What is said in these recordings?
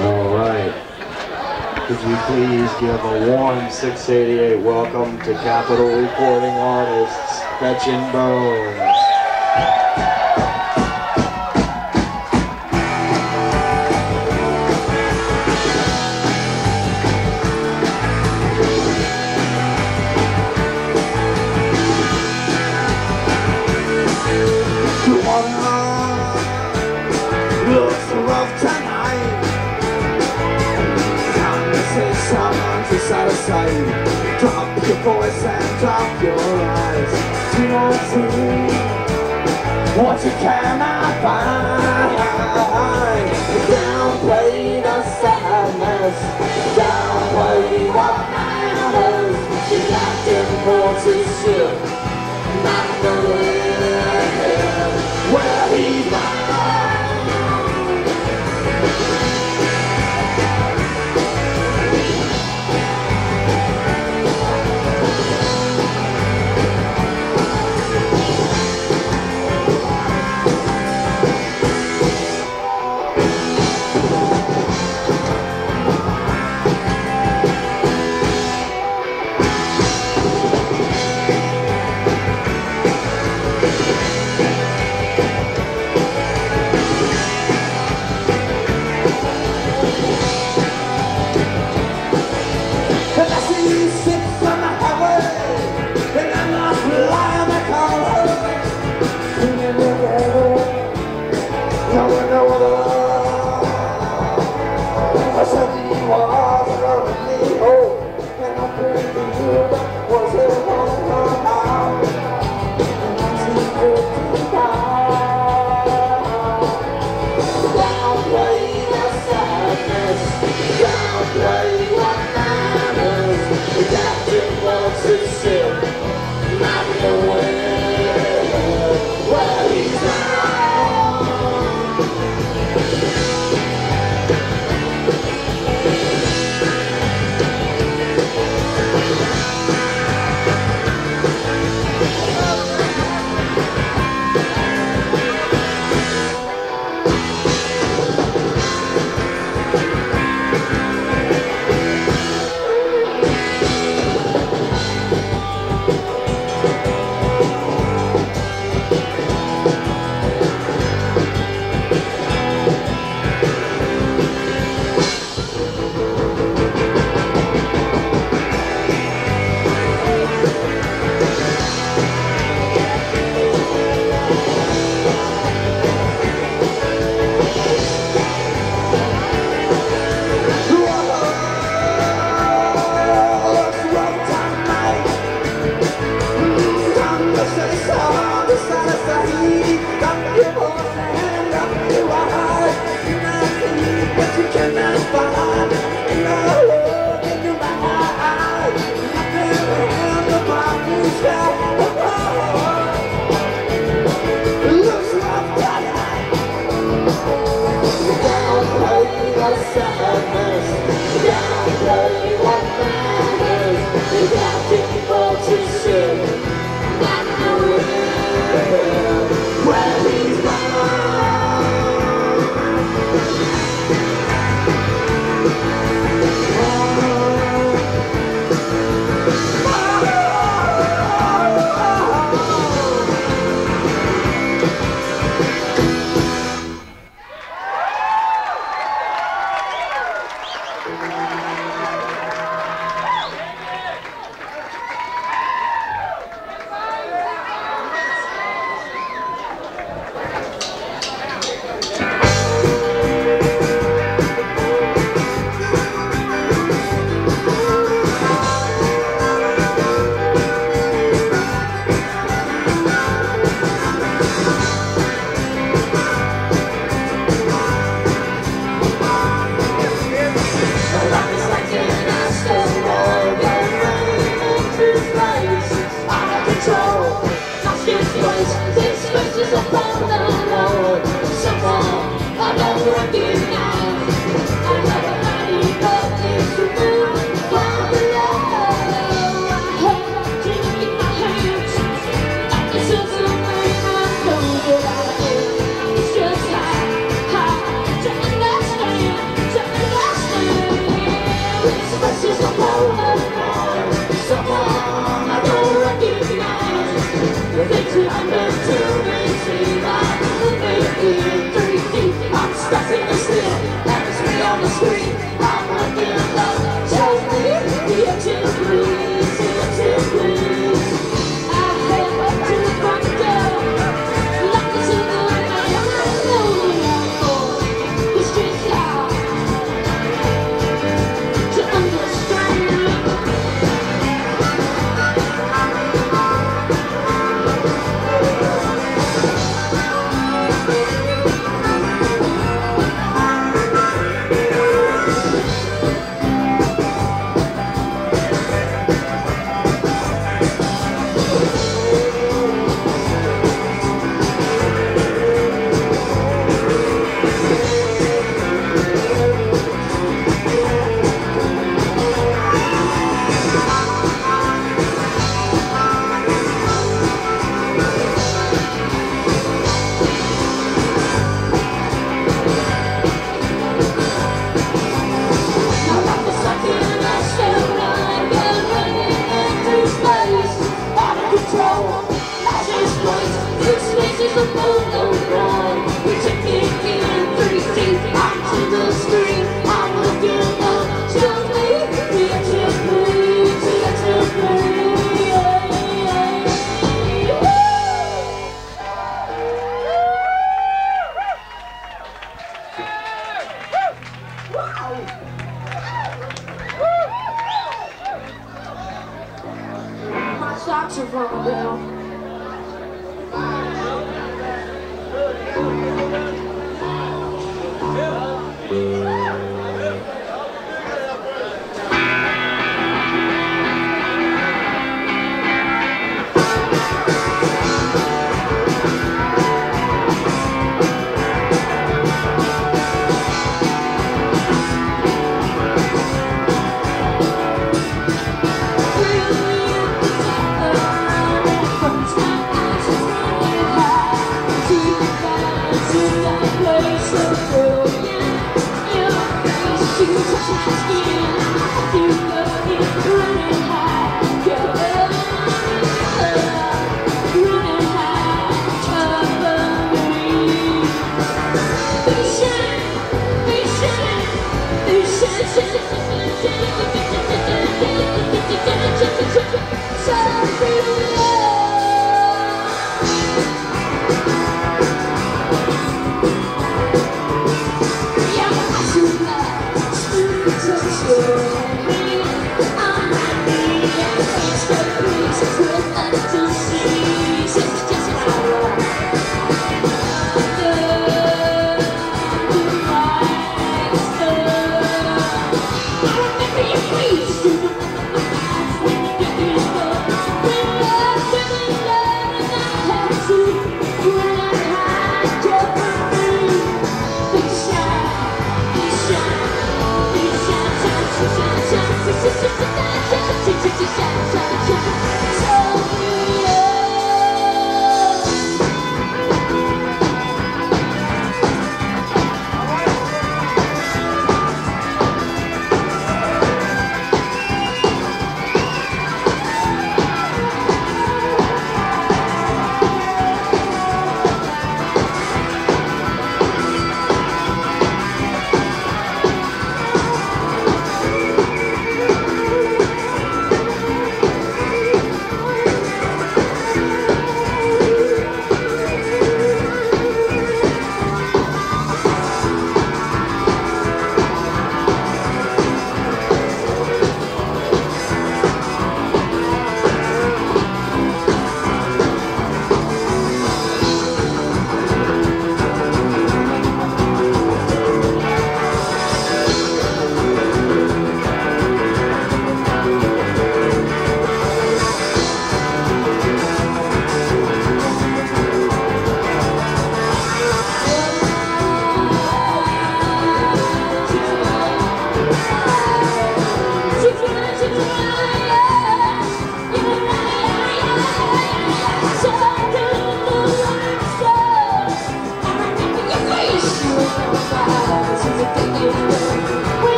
All right. Could you please give a warm 688 welcome to Capitol Recording Artists, Fetchin Bones. your eyes Did I see what you cannot find? Downplay the sadness Downplay the matters. You got them voices, you not the way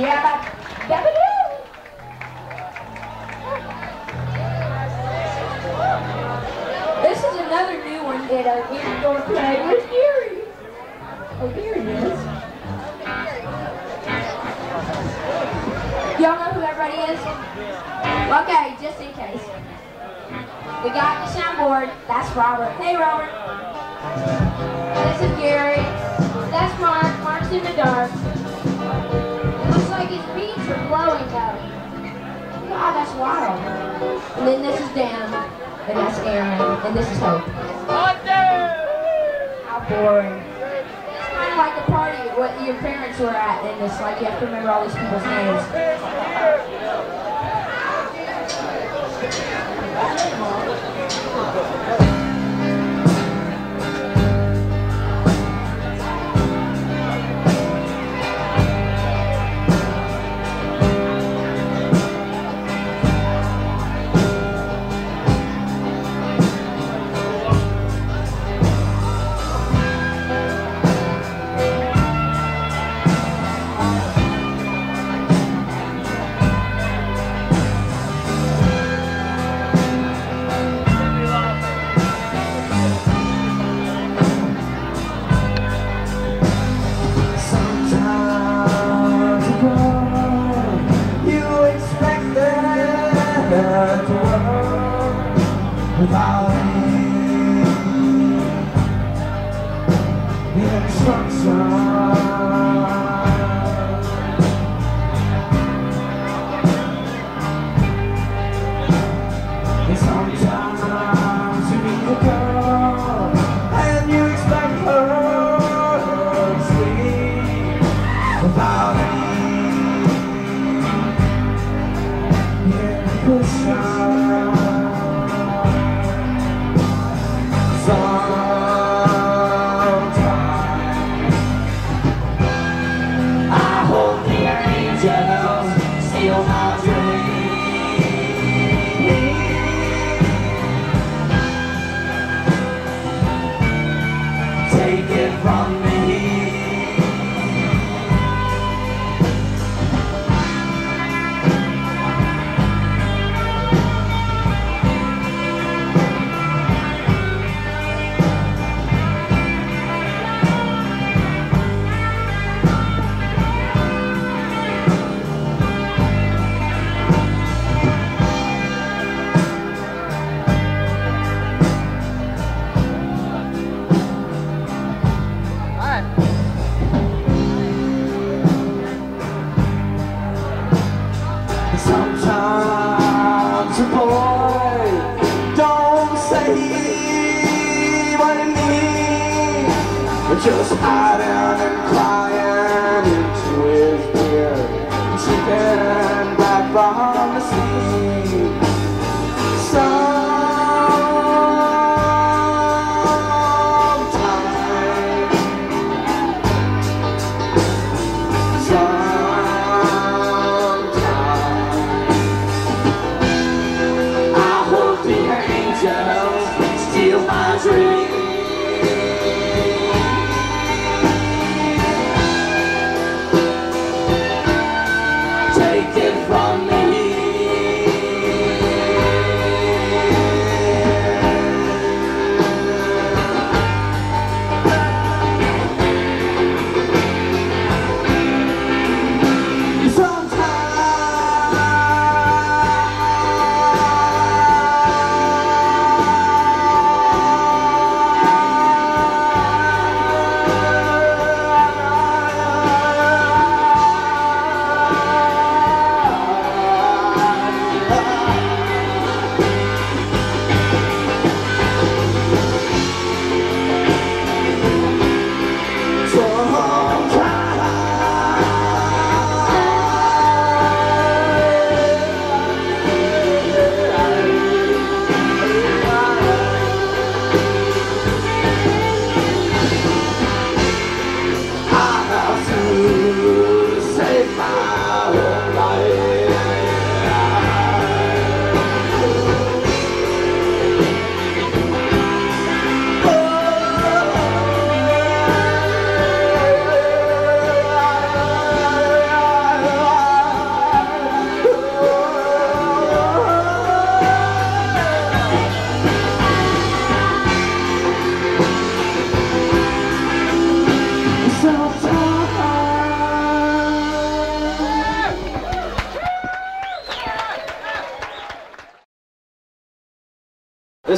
This is another new one play with Gary. Oh, here he is. Y'all know who everybody is? Okay, just in case. We got the soundboard. That's Robert. Hey, Robert. This is Gary. That's Mark. Mark's in the dark. And then this is Dan, and that's Aaron, and this is Hope. How boring. It's kind of like a party what your parents were at, and it's like you have to remember all these people's names. From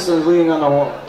Is leaning on the wall.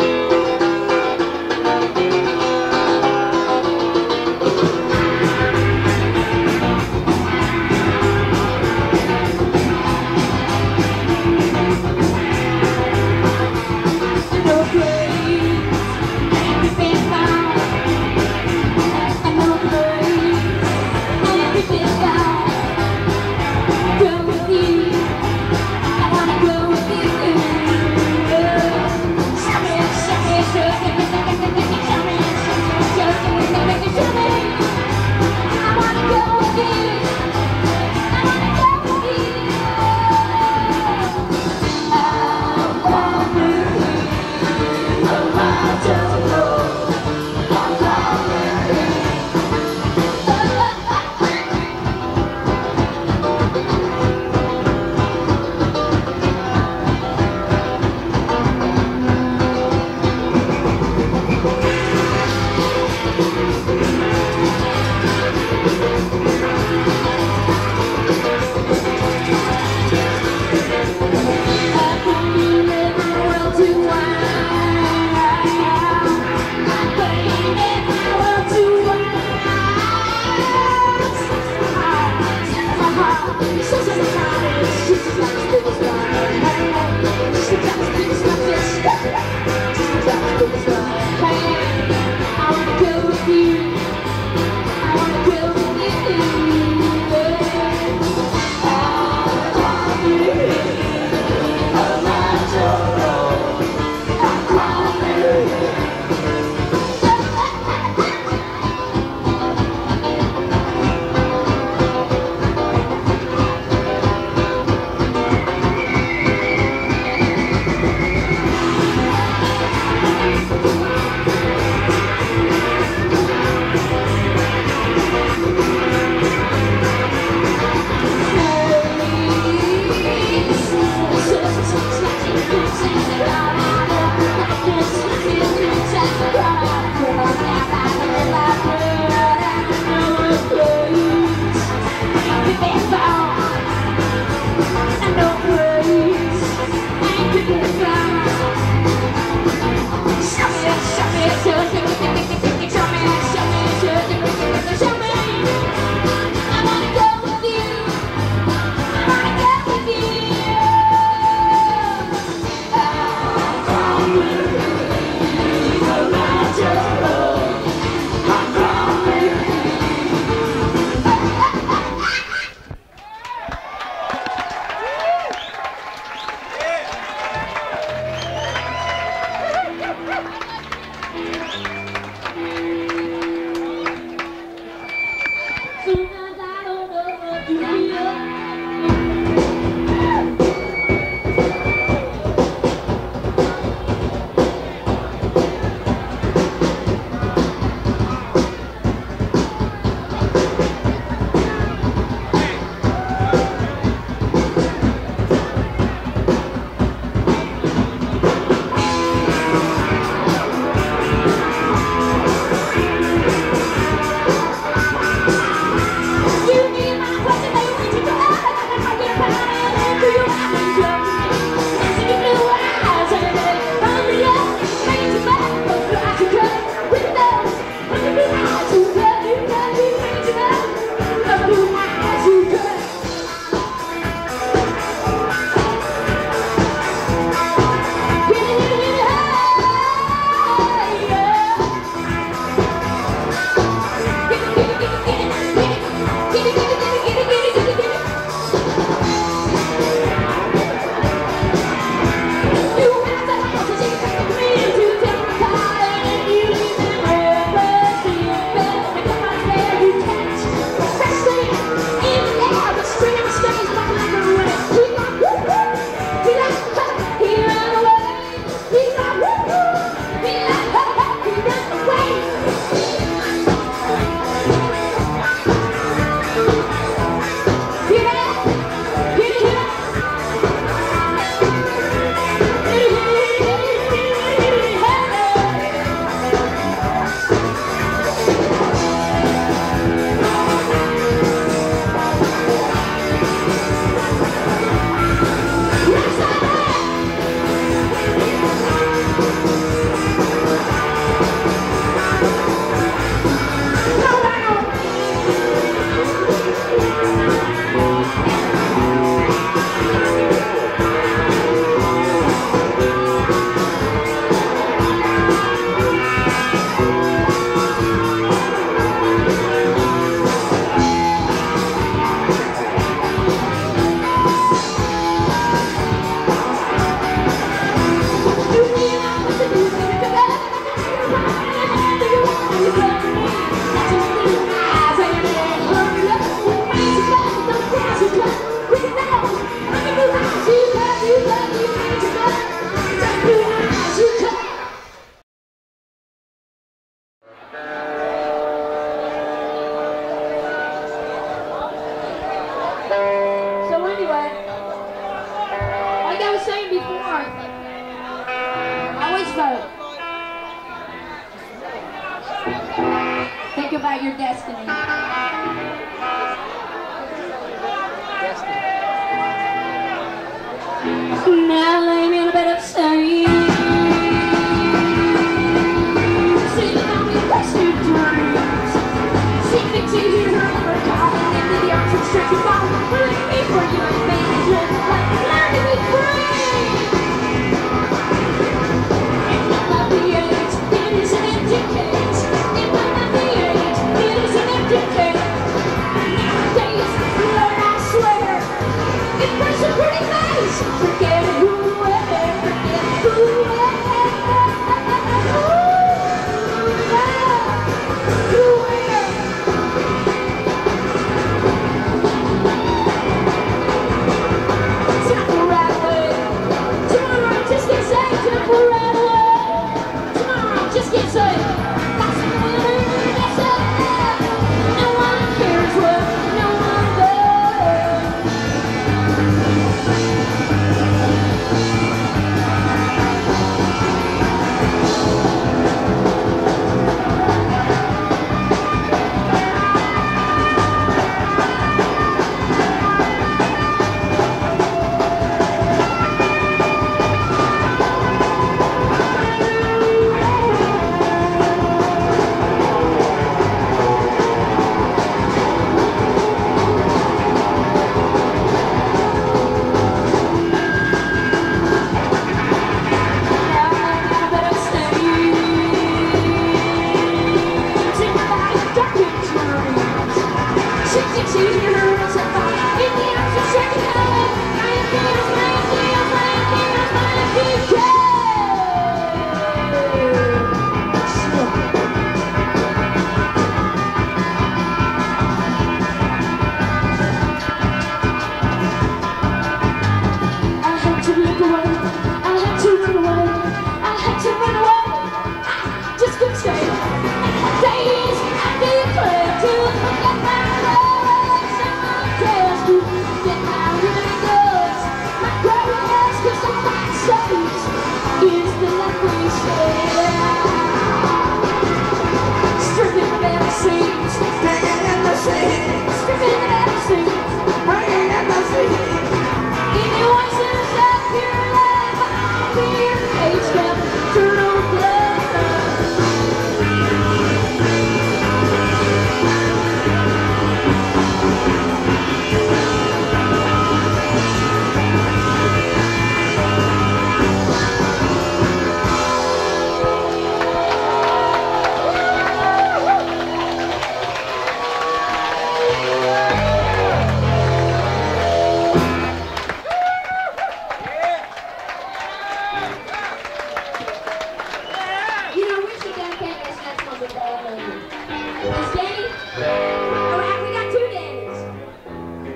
Is Danny? Oh, have we got two Dannies?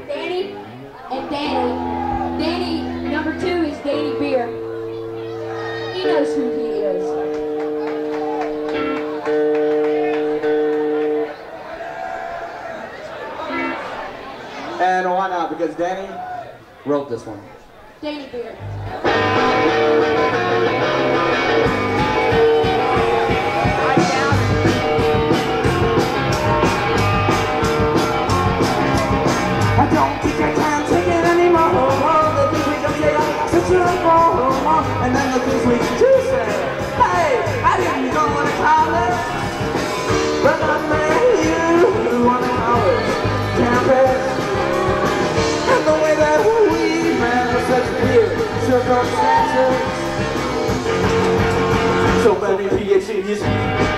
Danny and Danny. Danny, number two is Danny Beard. He knows who he is. And why not? Because Danny wrote this one. Danny Beard. circumstances So many PhDs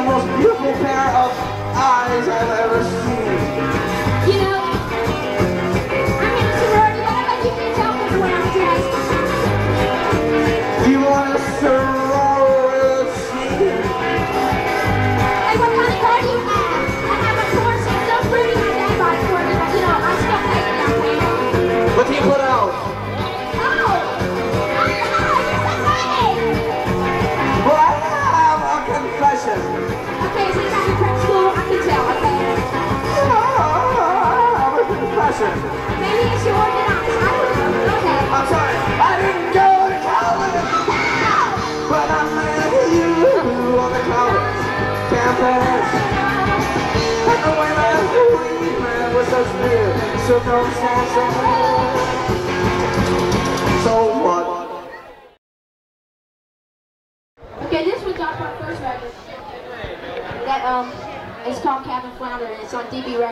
the most beautiful pair of eyes I've ever seen. Okay, this was our first record. That um, it's called Cabin Flounder, and it's on DB Records.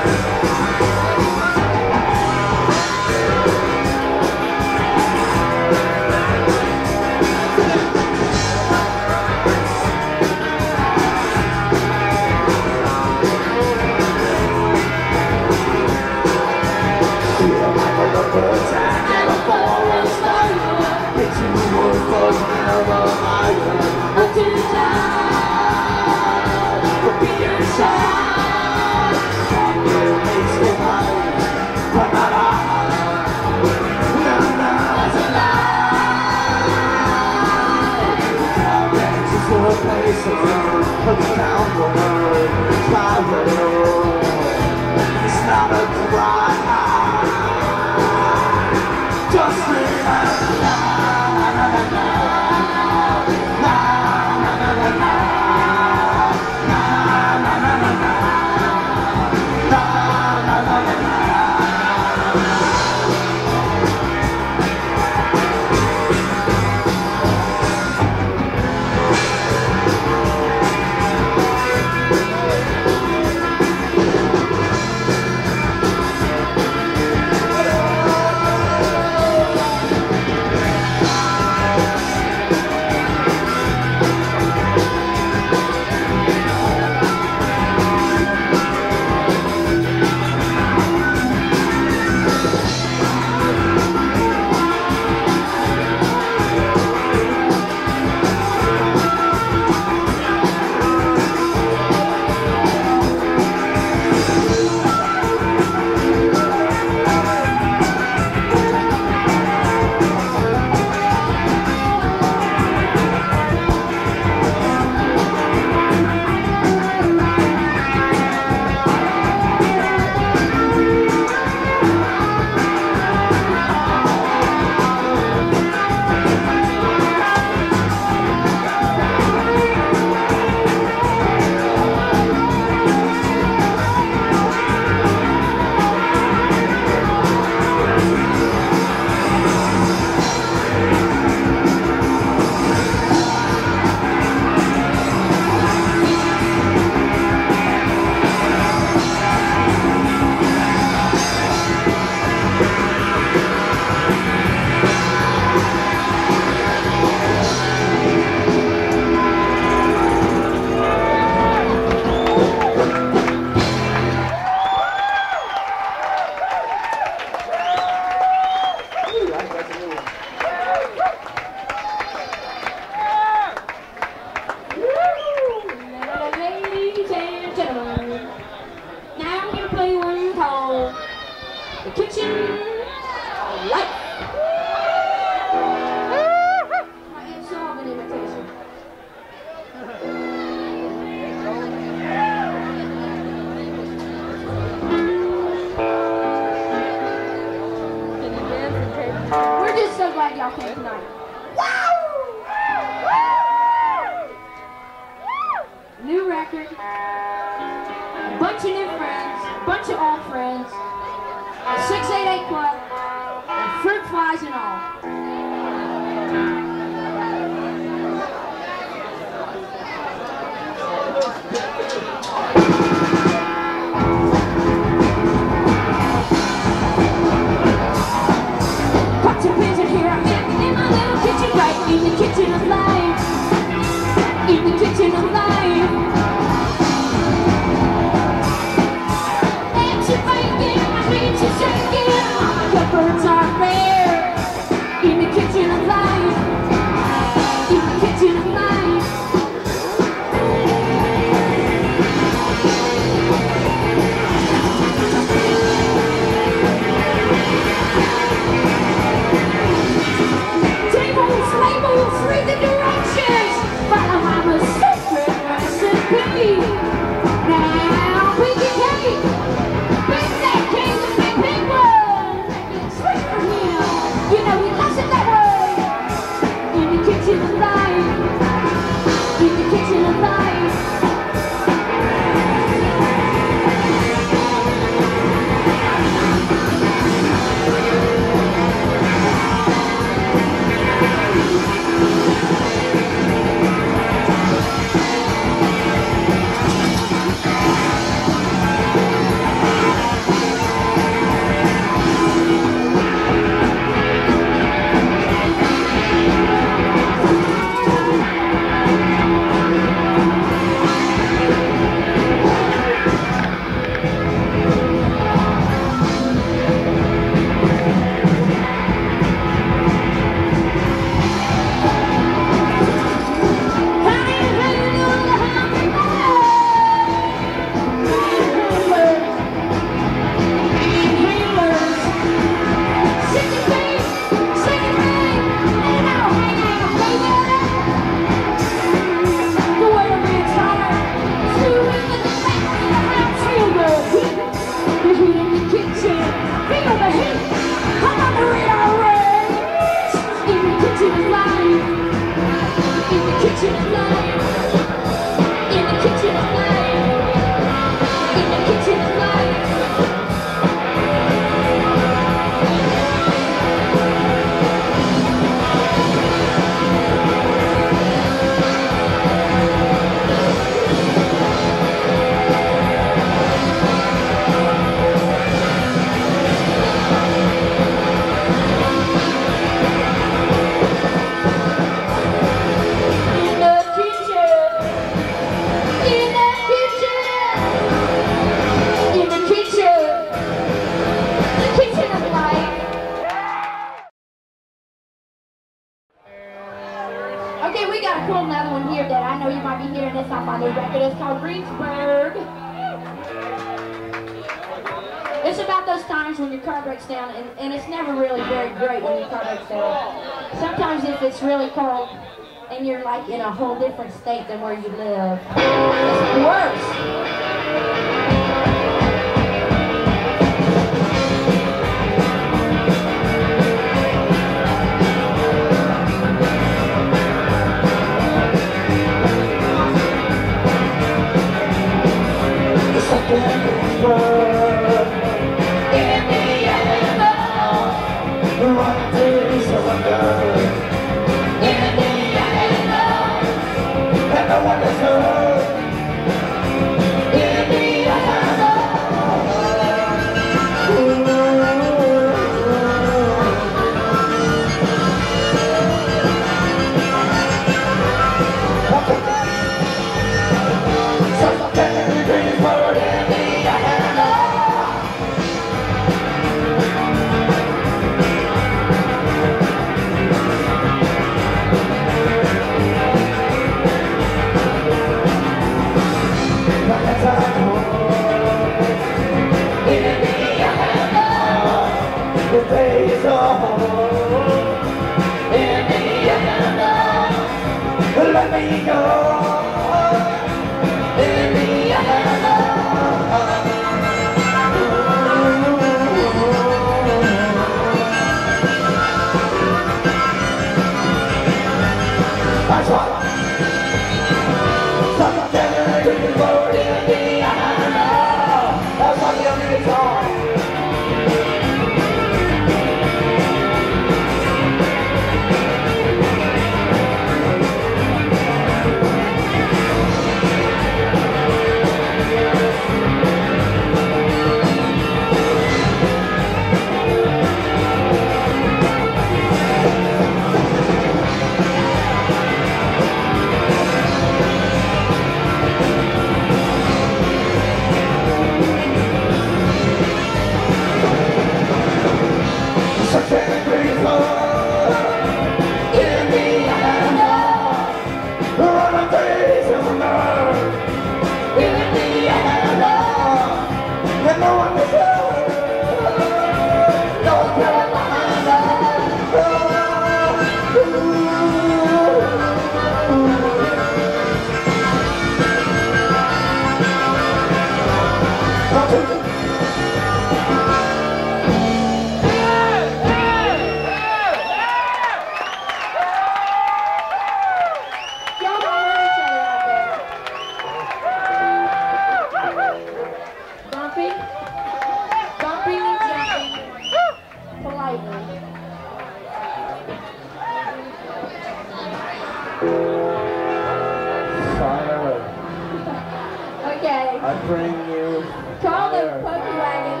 I bring you Call the puppy wagon.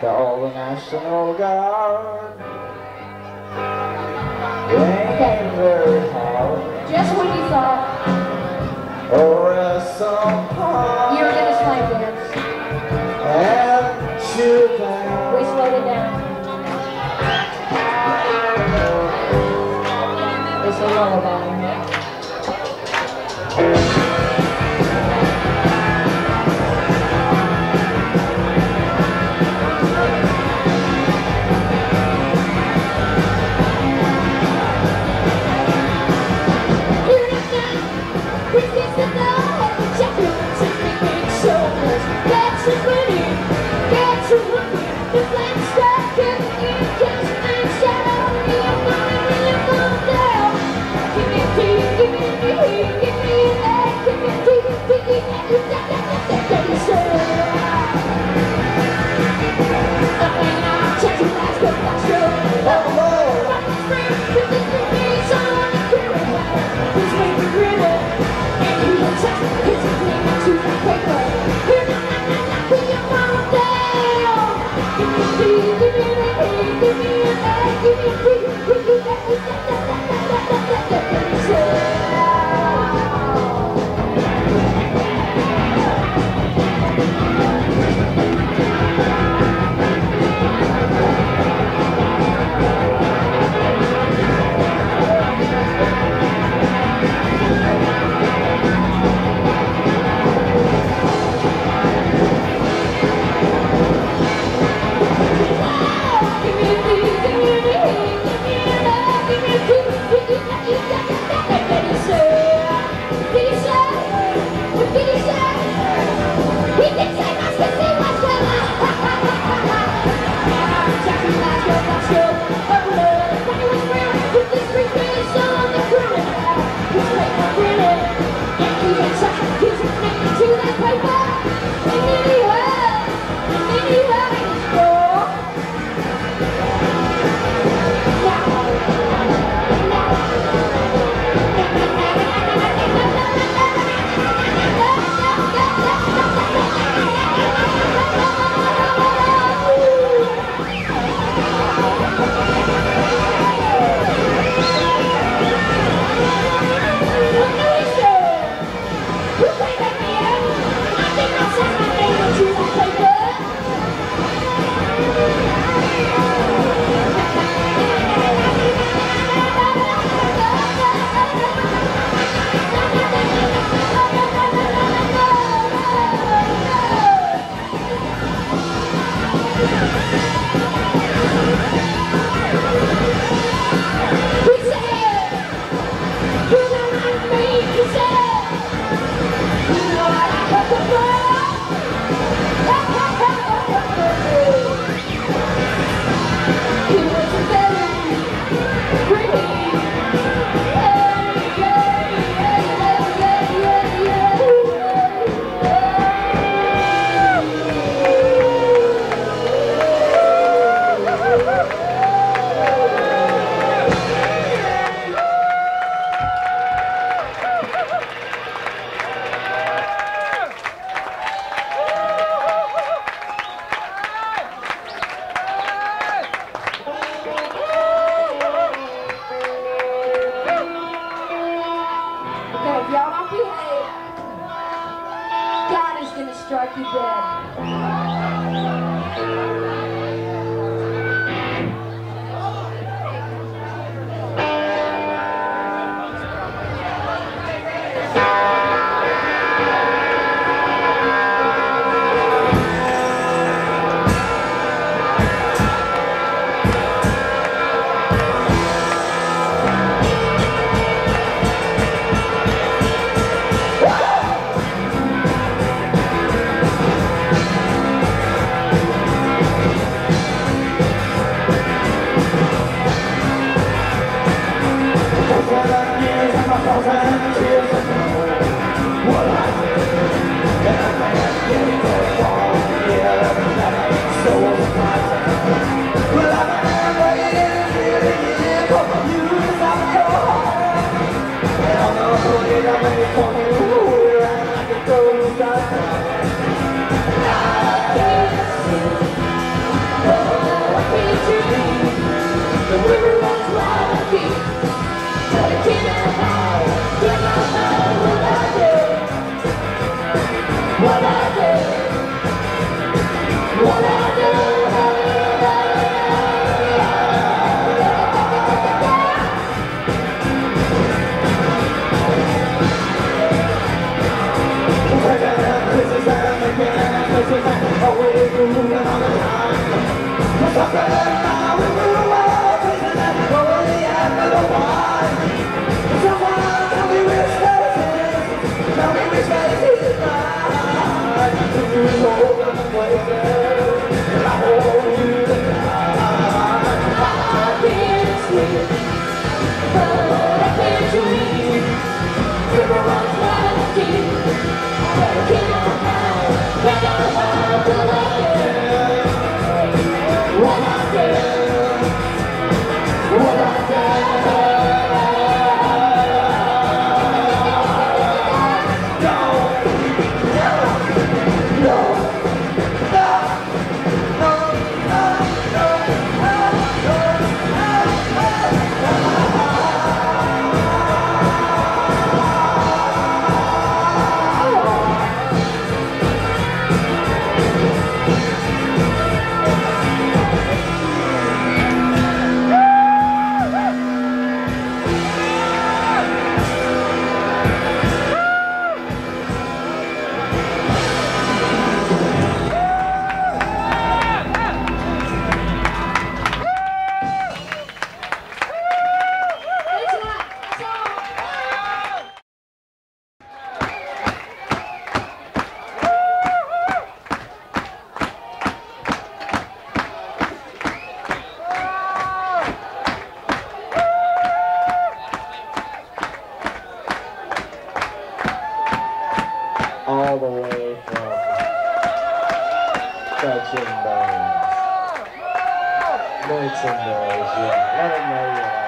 The National Guard. Rain very hard. Just when you thought. Or a song You gonna dance. We slowed it down. It's a. Lord. all the way from Fetchin Bones. Make some noise, yeah. Let them know you